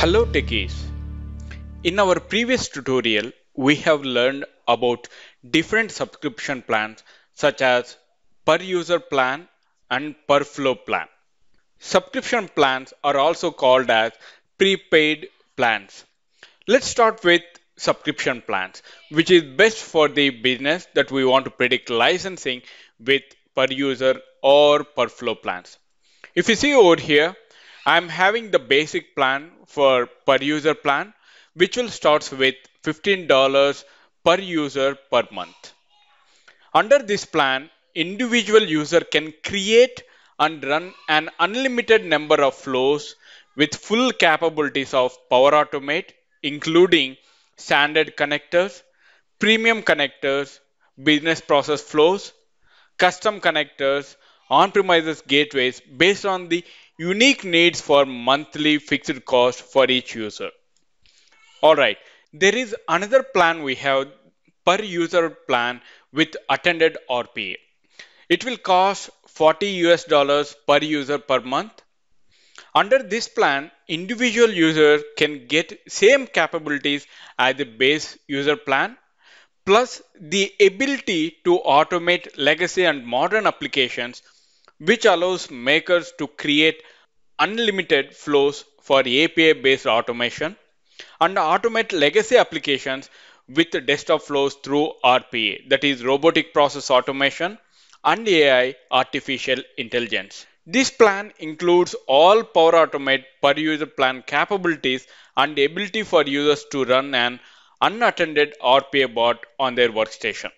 Hello techies. In our previous tutorial, we have learned about different subscription plans such as per user plan and per flow plan. Subscription plans are also called as prepaid plans. Let's start with subscription plans, which is best for the business that we want to predict licensing with per user or per flow plans. If you see over here, I'm having the basic plan for per user plan, which will start with $15 per user per month. Under this plan, individual user can create and run an unlimited number of flows with full capabilities of Power Automate, including standard connectors, premium connectors, business process flows, custom connectors, on-premises gateways based on the unique needs for monthly fixed cost for each user. Alright, there is another plan we have per user plan with attended RPA. It will cost 40 US dollars per user per month. Under this plan, individual user can get same capabilities as the base user plan plus the ability to automate legacy and modern applications which allows makers to create unlimited flows for API based automation and automate legacy applications with desktop flows through RPA, that is robotic process automation and AI artificial intelligence. This plan includes all Power Automate per user plan capabilities and the ability for users to run an unattended RPA bot on their workstation.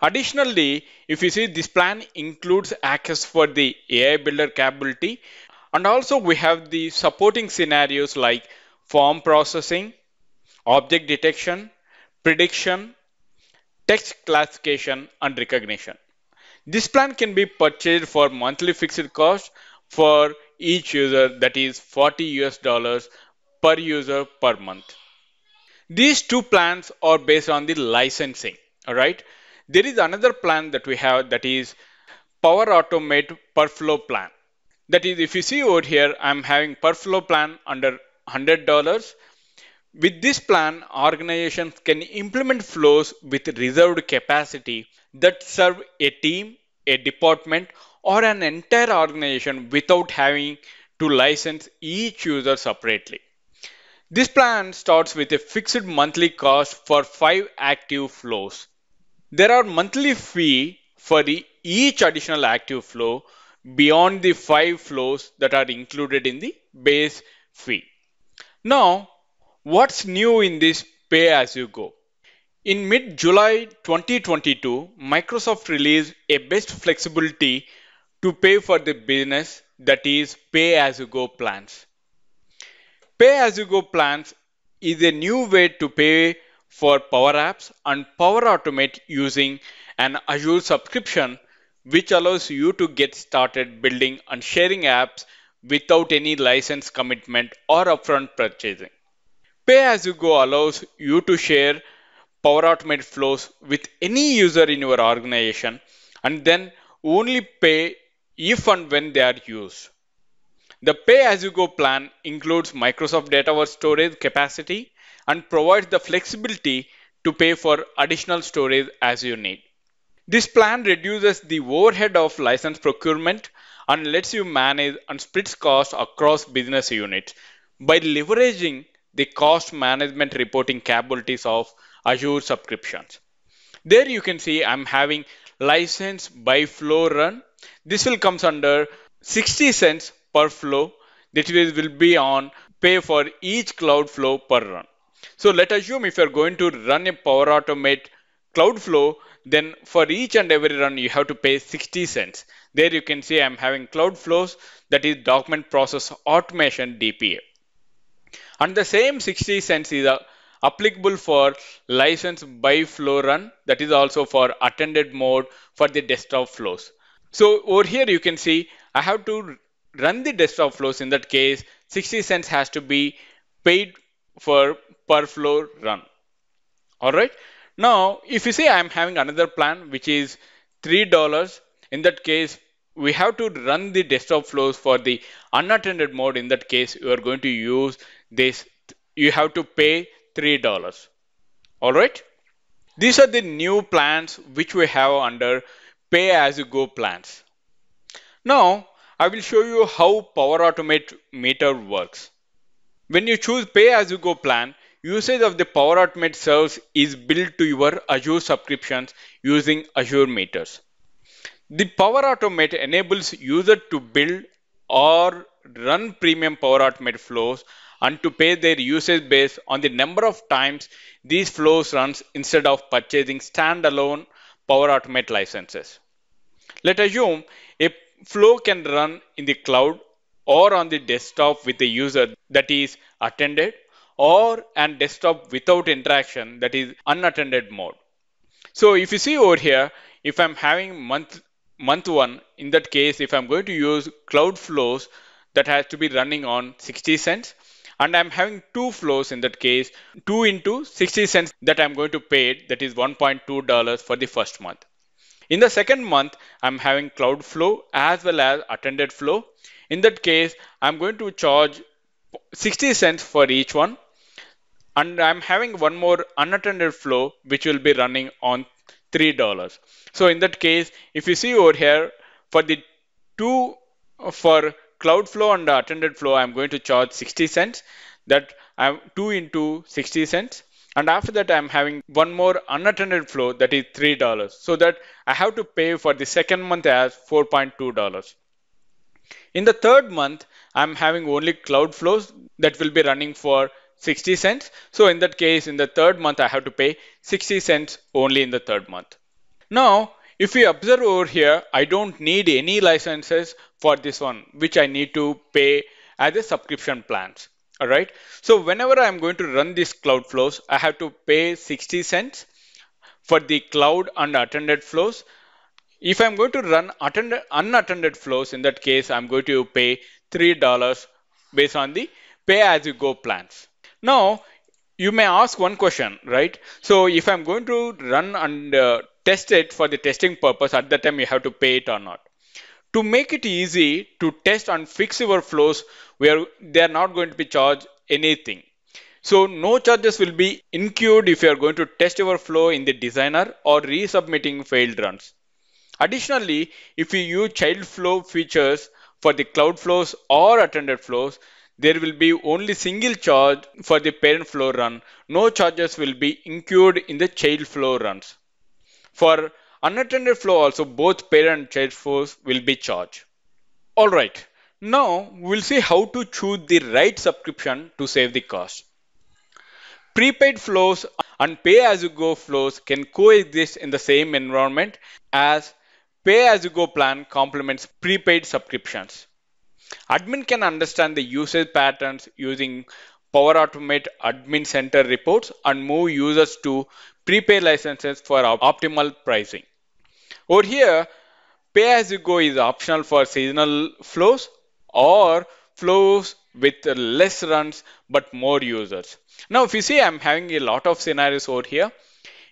Additionally, if you see this plan includes access for the AI builder capability and also we have the supporting scenarios like form processing, object detection, prediction, text classification and recognition. This plan can be purchased for monthly fixed cost for each user that is 40 US dollars per user per month. These two plans are based on the licensing. All right. There is another plan that we have that is Power Automate per flow plan. That is, if you see over here, I'm having per flow plan under $100. With this plan, organizations can implement flows with reserved capacity that serve a team, a department, or an entire organization without having to license each user separately. This plan starts with a fixed monthly cost for five active flows. There are monthly fee for the each additional active flow beyond the five flows that are included in the base fee. Now, what's new in this pay as you go? In mid July 2022, Microsoft released a best flexibility to pay for the business that is pay as you go plans. Pay as you go plans is a new way to pay for Power Apps and Power Automate using an Azure subscription, which allows you to get started building and sharing apps without any license commitment or upfront purchasing. Pay as you go allows you to share Power Automate flows with any user in your organization and then only pay if and when they are used. The pay as you go plan includes Microsoft Dataverse storage capacity and provides the flexibility to pay for additional storage as you need. This plan reduces the overhead of license procurement and lets you manage and split costs across business units by leveraging the cost management reporting capabilities of Azure subscriptions. There you can see I'm having license by flow run. This will comes under 60 cents per flow that will be on pay for each cloud flow per run. So let us assume if you're going to run a Power Automate cloud flow, then for each and every run you have to pay 60 cents. There you can see I'm having cloud flows that is document process automation DPA. And the same 60 cents is uh, applicable for license by flow run that is also for attended mode for the desktop flows. So over here you can see I have to run the desktop flows in that case 60 cents has to be paid for per flow run. All right. Now, if you say I'm having another plan, which is $3, in that case, we have to run the desktop flows for the unattended mode. In that case, you are going to use this you have to pay $3. Alright? These are the new plans which we have under pay as you go plans. Now I will show you how Power Automate meter works. When you choose pay as you go plan, usage of the Power Automate service is built to your Azure subscriptions using Azure meters. The Power Automate enables user to build or run premium Power Automate flows and to pay their usage based on the number of times these flows runs instead of purchasing standalone Power Automate licenses. Let's assume a flow can run in the cloud or on the desktop with a user that is attended or and desktop without interaction that is unattended mode. So if you see over here, if I'm having month month one, in that case, if I'm going to use cloud flows that has to be running on 60 cents and I'm having two flows in that case, 2 into 60 cents that I'm going to pay that is $1.2 for the first month. In the second month, I'm having cloud flow as well as attended flow. In that case, I'm going to charge 60 cents for each one. And I'm having one more unattended flow, which will be running on $3. So in that case, if you see over here, for the two for Cloudflow and attended flow, I'm going to charge 60 cents. That I'm 2 into 60 cents and after that I'm having one more unattended flow that is $3 so that I have to pay for the second month as $4.2. In the third month I'm having only cloud flows that will be running for 60 cents. So in that case in the third month I have to pay 60 cents only in the third month. Now if we observe over here I don't need any licenses for this one which I need to pay as a subscription plans all right so whenever i'm going to run these cloud flows i have to pay 60 cents for the cloud and attended flows if i'm going to run attended, unattended flows in that case i'm going to pay three dollars based on the pay as you go plans now you may ask one question right so if i'm going to run and uh, test it for the testing purpose at that time you have to pay it or not to make it easy to test and fix your flows where they are not going to be charged anything. So no charges will be incurred if you are going to test your flow in the designer or resubmitting failed runs. Additionally, if you use child flow features for the cloud flows or attended flows, there will be only single charge for the parent flow run. No charges will be incurred in the child flow runs. For Unattended flow also both parent and child flows will be charged. Alright, now we'll see how to choose the right subscription to save the cost. Prepaid flows and pay-as-you-go flows can coexist in the same environment as pay-as-you-go plan complements prepaid subscriptions. Admin can understand the usage patterns using Power Automate Admin Center reports and move users to prepaid licenses for optimal pricing. Over here, pay as you go is optional for seasonal flows or flows with less runs but more users. Now, if you see, I'm having a lot of scenarios over here.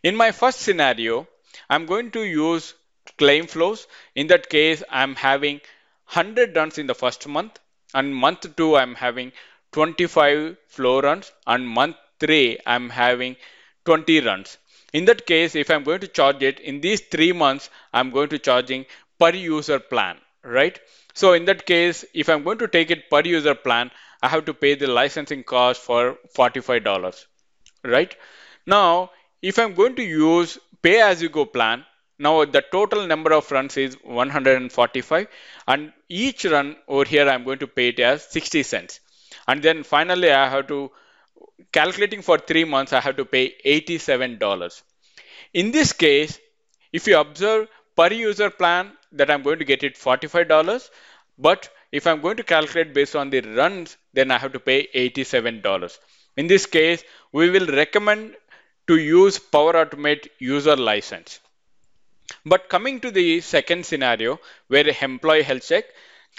In my first scenario, I'm going to use claim flows. In that case, I'm having 100 runs in the first month and month two, I'm having 25 flow runs and month three, I'm having 20 runs. In that case, if I'm going to charge it in these three months, I'm going to charging per user plan, right? So in that case, if I'm going to take it per user plan, I have to pay the licensing cost for $45, right? Now, if I'm going to use pay as you go plan, now the total number of runs is 145 and each run over here I'm going to pay it as 60 cents. And then finally I have to calculating for three months, I have to pay $87. In this case, if you observe per user plan that I'm going to get it $45, but if I'm going to calculate based on the runs, then I have to pay $87. In this case, we will recommend to use Power Automate user license. But coming to the second scenario where employee health check,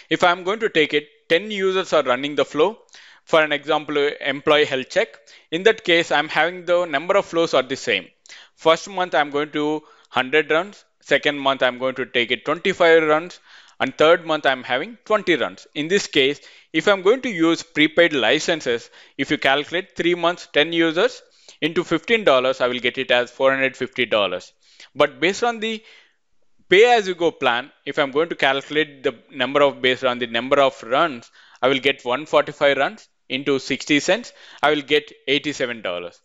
if I'm going to take it, 10 users are running the flow, for an example, employee health check. In that case, I'm having the number of flows are the same. First month, I'm going to 100 runs. Second month, I'm going to take it 25 runs. and third month I'm having 20 runs. In this case, if I'm going to use prepaid licenses, if you calculate three months, 10 users into $15, I will get it as $450. But based on the pay as you go plan, if I'm going to calculate the number of based on the number of runs, I will get 145 runs into 60 cents. I will get $87.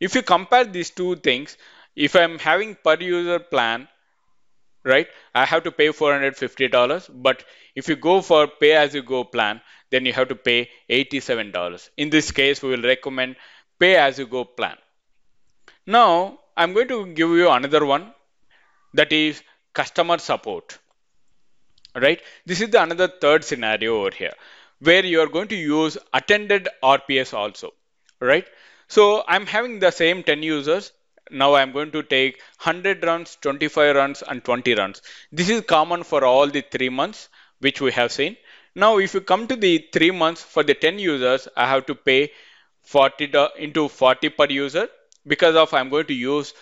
If you compare these two things, if I'm having per user plan, right, I have to pay $450. But if you go for pay as you go plan, then you have to pay $87. In this case, we will recommend pay as you go plan. Now, I'm going to give you another one that is customer support right? This is the another third scenario over here where you are going to use attended rps also right? So i'm having the same 10 users. Now i'm going to take 100 runs 25 runs and 20 runs. This is common for all the three months which we have seen. Now if you come to the three months for the 10 users i have to pay 40 into 40 per user because of i'm going to use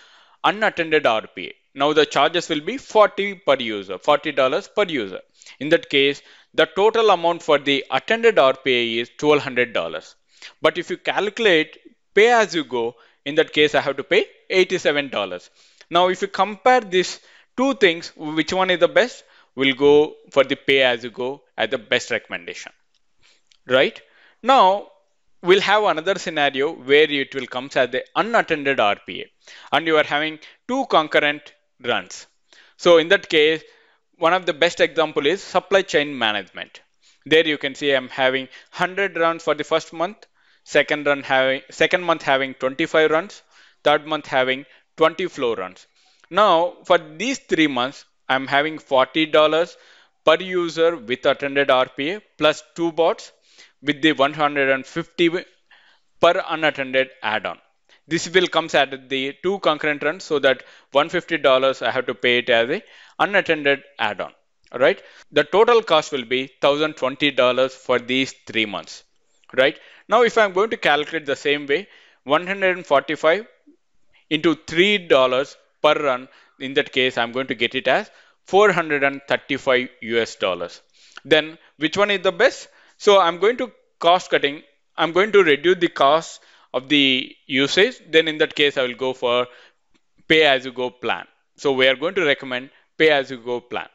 unattended rpa now the charges will be 40 per user, $40 per user. In that case, the total amount for the attended RPA is $1,200. But if you calculate pay as you go, in that case, I have to pay $87. Now, if you compare these two things, which one is the best? We'll go for the pay as you go as the best recommendation. Right? Now, we'll have another scenario where it will come as the unattended RPA and you are having two concurrent runs. So in that case, one of the best example is supply chain management. There you can see I'm having 100 runs for the first month, second run having second month having 25 runs, third month having 20 flow runs. Now for these three months, I'm having $40 per user with attended RPA plus two bots with the 150 per unattended add-on this will comes at the two concurrent runs so that $150 I have to pay it as a unattended add-on. Right? The total cost will be $1,020 for these three months. Right? Now if I'm going to calculate the same way, 145 into $3 per run, in that case I'm going to get it as 435 US dollars. Then which one is the best? So I'm going to cost cutting. I'm going to reduce the cost of the usage, then in that case, I will go for pay as you go plan. So we are going to recommend pay as you go plan.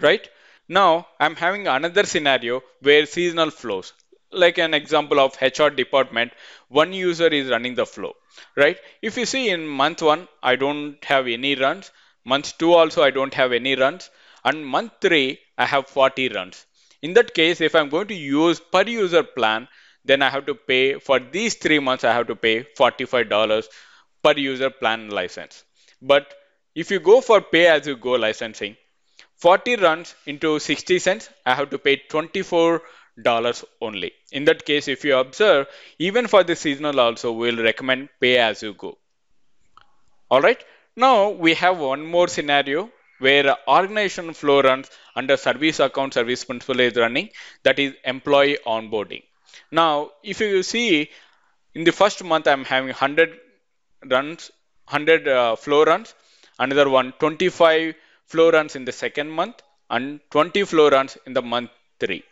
Right? Now I'm having another scenario where seasonal flows, like an example of HR department, one user is running the flow. Right? If you see in month one, I don't have any runs. Month two also, I don't have any runs. And month three, I have 40 runs. In that case, if I'm going to use per user plan, then I have to pay for these three months, I have to pay $45 per user plan license. But if you go for pay as you go licensing, 40 runs into 60 cents, I have to pay $24 only. In that case, if you observe, even for the seasonal also, we'll recommend pay as you go. All right. Now we have one more scenario where organization flow runs under service account service principal is running, that is employee onboarding. Now, if you see in the first month, I'm having 100 runs, 100 uh, flow runs, another one 25 flow runs in the second month, and 20 flow runs in the month three.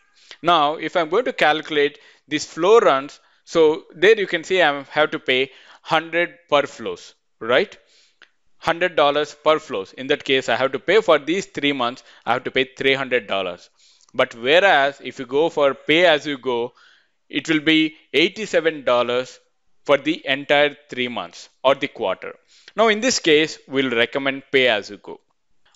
Now, if I'm going to calculate these flow runs, so there you can see I have to pay 100 per flows, right? $100 per flows. In that case, I have to pay for these three months, I have to pay $300. But whereas if you go for pay as you go, it will be $87 for the entire three months or the quarter. Now, in this case, we'll recommend pay as you go.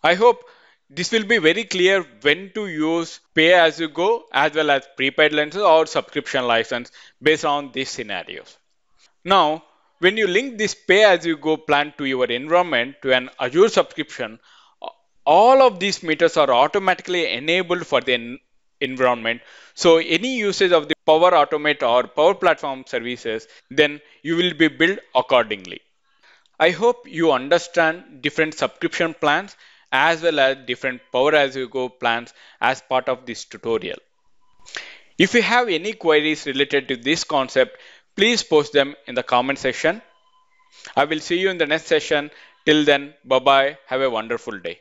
I hope this will be very clear when to use pay as you go as well as prepaid lenses or subscription license based on these scenarios. Now, when you link this pay as you go plan to your environment to an Azure subscription, all of these meters are automatically enabled for the environment. So any usage of the Power Automate or Power Platform services, then you will be billed accordingly. I hope you understand different subscription plans as well as different Power As You Go plans as part of this tutorial. If you have any queries related to this concept, please post them in the comment section. I will see you in the next session. Till then, bye bye. Have a wonderful day.